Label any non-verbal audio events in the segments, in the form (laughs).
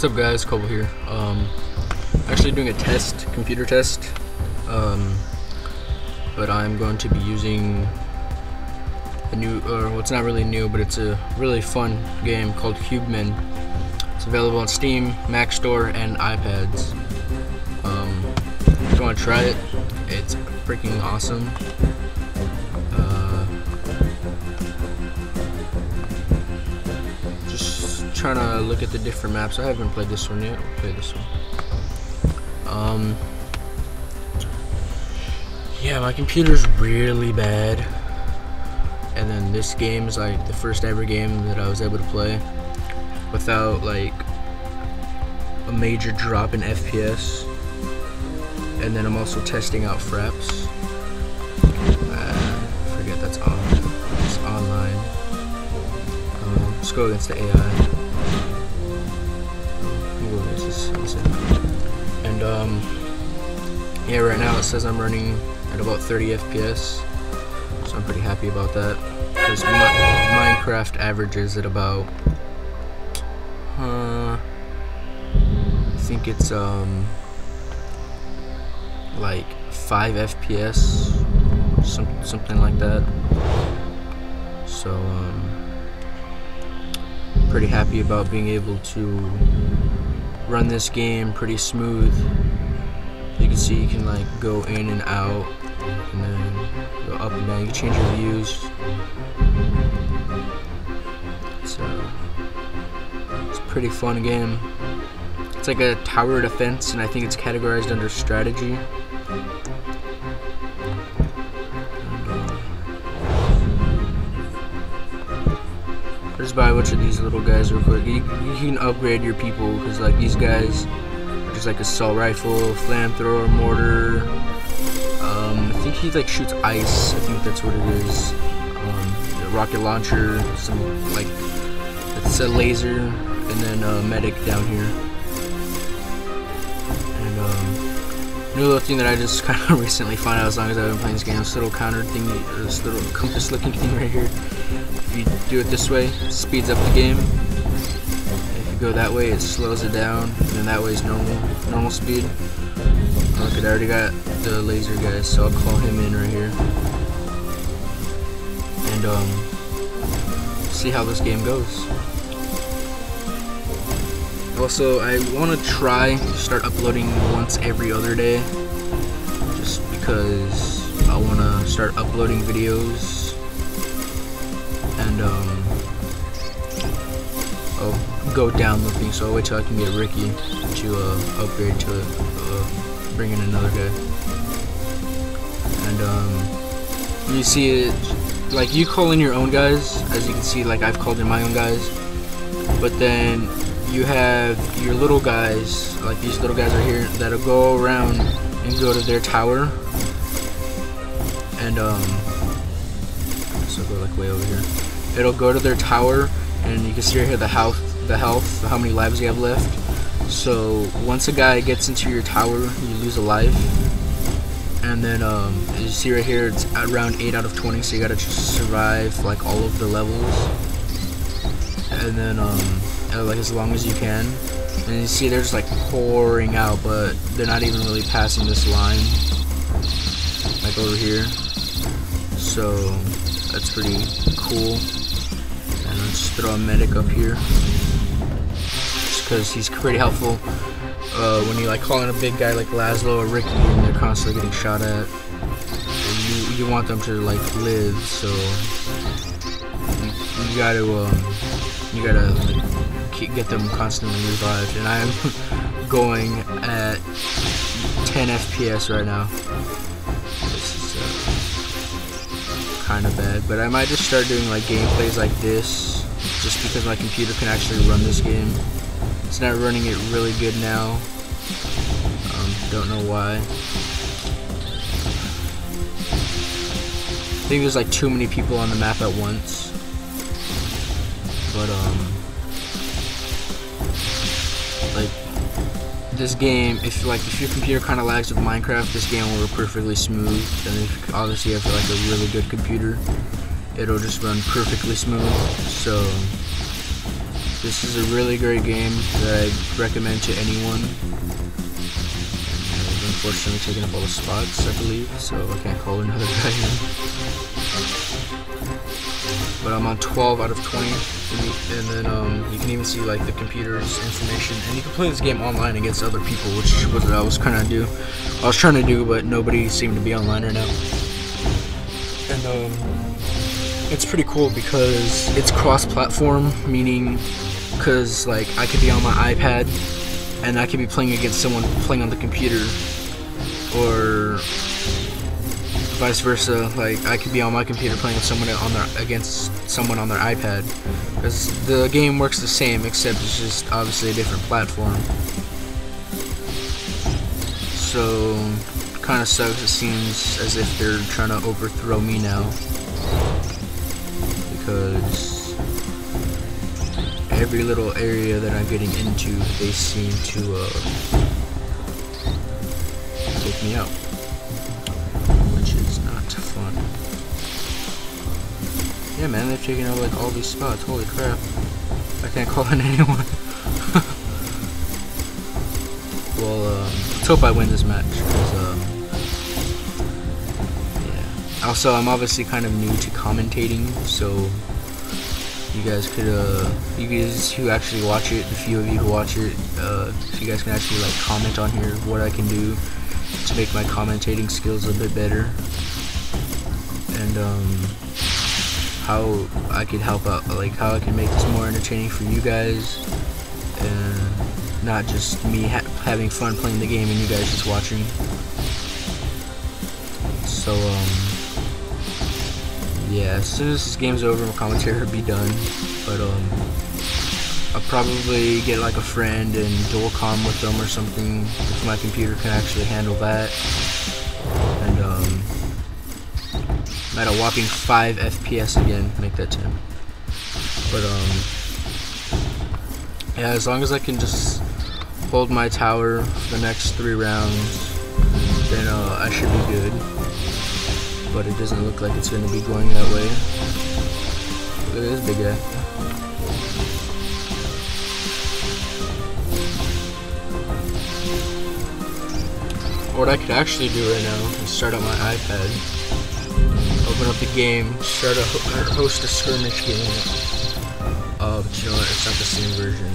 What's up guys, Kobal here. Um, actually doing a test, computer test. Um, but I'm going to be using a new, or well, it's not really new, but it's a really fun game called Cubemen. It's available on Steam, Mac Store, and iPads. Um, if you want to try it, it's freaking awesome. Trying to look at the different maps. I haven't played this one yet. I'll play this one. Um, yeah, my computer's really bad. And then this game is like the first ever game that I was able to play without like a major drop in FPS. And then I'm also testing out Fraps. Uh, forget that's on. It's online. Um, let's go against the AI. Um, yeah, right now it says I'm running at about 30 FPS, so I'm pretty happy about that. Because Minecraft averages at about, uh, I think it's um, like 5 FPS, some something like that. So um, pretty happy about being able to run this game pretty smooth. You can see you can like go in and out and then go up and down. You can change your views. So it's a pretty fun game. It's like a tower defense and I think it's categorized under strategy. Just buy a bunch of these little guys real quick. You, you can upgrade your people because like these guys just like assault rifle, flamethrower, mortar. Um, I think he like shoots ice. I think that's what it is. Um, rocket launcher, some like it's a laser, and then a medic down here. And um, new little thing that I just (laughs) kind of recently found out as long as I've been playing this game. This little counter thing, this little compass-looking thing right here. If you do it this way, it speeds up the game. If you go that way, it slows it down, and that way is normal, normal speed. Okay, I already got the laser guy, so I'll call him in right here. And um, see how this game goes. Also, I want to try to start uploading once every other day, just because I want to start uploading videos um, I'll go down looking. So I'll wait till I can get Ricky to uh, upgrade to uh, bring in another guy. And um, you see it, like you call in your own guys, as you can see. Like I've called in my own guys, but then you have your little guys, like these little guys right here, that'll go around and go to their tower. And um, so go like way over here it'll go to their tower and you can see right here the health the health how many lives you have left. So once a guy gets into your tower you lose a life. And then um, you see right here it's around 8 out of 20 so you gotta survive like all of the levels. And then um, like as long as you can. And you see they're just like pouring out but they're not even really passing this line. Like over here. So that's pretty cool just throw a medic up here. Just because he's pretty helpful uh, when you like call in a big guy like Laszlo or Ricky and they're constantly getting shot at. You, you want them to like live, so you, you gotta um, you gotta like, get them constantly revived. And I'm (laughs) going at 10 FPS right now. This is uh, kind of bad, but I might just start doing like gameplays like this just because my computer can actually run this game. It's not running it really good now. Um, don't know why. I think there's like too many people on the map at once. But um like this game, if like if your computer kinda lags with Minecraft, this game will work perfectly smooth. And if obviously you have like a really good computer it'll just run perfectly smooth. So This is a really great game that I recommend to anyone. I've unfortunately taken up all the spots, I believe, so I can't call another (laughs) guy in. But I'm on 12 out of 20, and then um, you can even see like the computer's information, and you can play this game online against other people, which is what I was trying to do. I was trying to do, but nobody seemed to be online right now. And um, it's pretty cool because it's cross-platform, meaning because like I could be on my iPad and I could be playing against someone playing on the computer, or vice versa. Like I could be on my computer playing with someone on their against someone on their iPad. Because the game works the same, except it's just obviously a different platform. So kind of sucks. It seems as if they're trying to overthrow me now because every little area that I'm getting into, they seem to uh, take me out, which is not fun. Yeah, man, they've taken out like all these spots. Holy crap! I can't call in (laughs) anyone. (laughs) well, uh, let's hope I win this match. Also, I'm obviously kind of new to commentating, so you guys could uh you guys who actually watch it the few of you who watch it uh you guys can actually like comment on here what I can do to make my commentating skills a bit better. And um how I could help out like how I can make this more entertaining for you guys and not just me ha having fun playing the game and you guys just watching. So um yeah, as soon as this game's over, my commentary will be done. But um, I'll probably get like a friend and dual com with them or something if my computer can actually handle that. And um, I'm at a whopping 5 FPS again, make that 10. But um, yeah, as long as I can just hold my tower for the next three rounds, then uh, I should be good but it doesn't look like it's going to be going that way. Look at this big guy. What I could actually do right now is start up my iPad, open up the game, start a ho host a skirmish game. Oh, you know what? It's not the same version.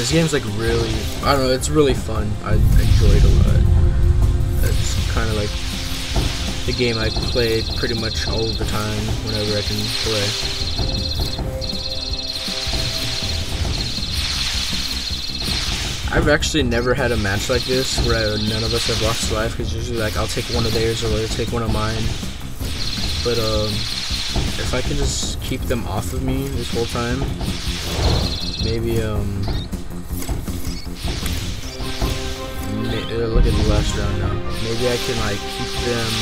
This game's like really, I don't know, it's really fun. I enjoy it a lot. It's kind of like the game I play pretty much all the time whenever I can play. I've actually never had a match like this where none of us have lost life because usually like I'll take one of theirs or they'll take one of mine. But um, if I can just keep them off of me this whole time, maybe um, uh, at the last round now. Maybe I can like keep them,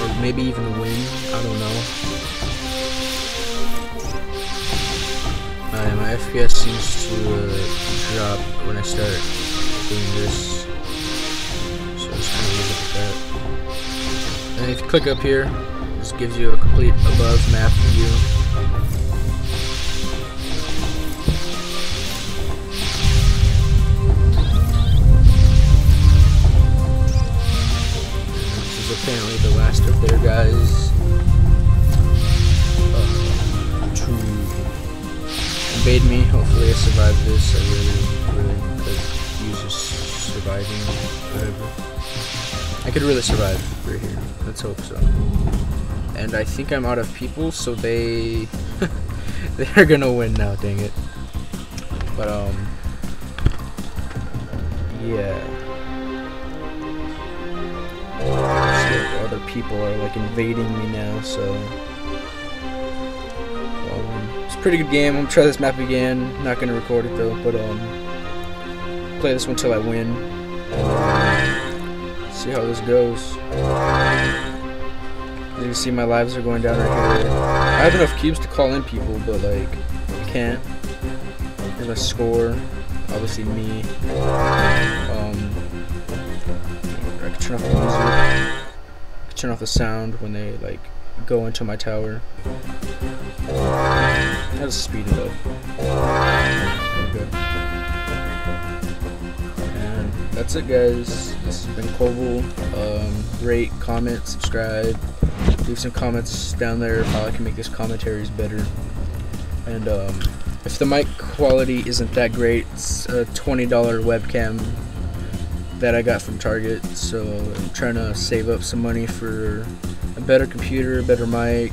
or maybe even win. I don't know. Uh, my FPS seems to uh, drop when I start doing this. So I'm just kind of look at that. And if you click up here, this gives you a complete above map view. Apparently the last of their guys uh, to invade me. Hopefully I survive this. I really, really could use this surviving, whatever. I could really survive right here. Let's hope so. And I think I'm out of people, so they... (laughs) they're gonna win now, dang it. But, um... Yeah. Other people are like invading me now, so um, it's a pretty good game. I'm gonna try this map again. Not gonna record it though, but um, play this one till I win. see how this goes. You can see my lives are going down right here. I have enough cubes to call in people, but like, I can't. Here's my score. Obviously me. Um, I can turn off the music. Turn off the sound when they like go into my tower. Let's speed it up. Okay. And that's it, guys. This has been Kobal. Um, rate, comment, subscribe. Leave some comments down there how I can make this commentaries better. And um, if the mic quality isn't that great, it's a $20 webcam that I got from Target. So I'm trying to save up some money for a better computer, a better mic,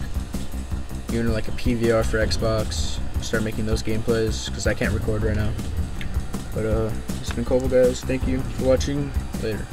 even like a PVR for Xbox. Start making those gameplays because I can't record right now. But uh, it's been Kobal, guys. Thank you for watching. Later.